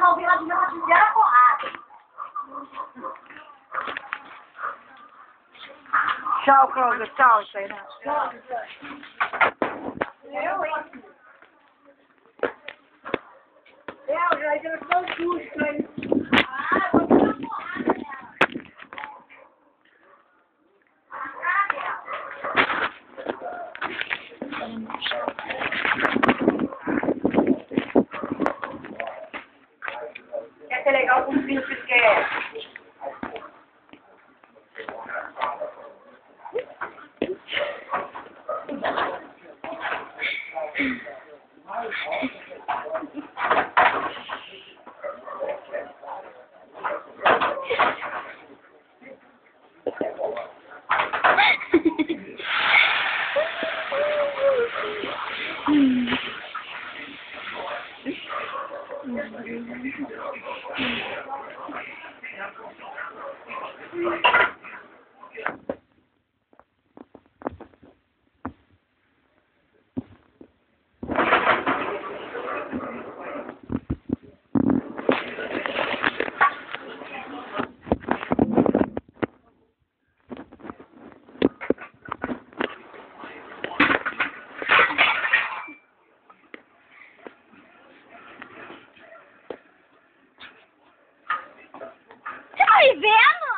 mão vira de uma dizer porrada. Tchau, Cláudia. Tchau, Tainá. Tchau, Eu, hein? Eu, já deu tão susto, hein? vai ser é legal com o que é. Mm-hmm. Thank you. vivendo?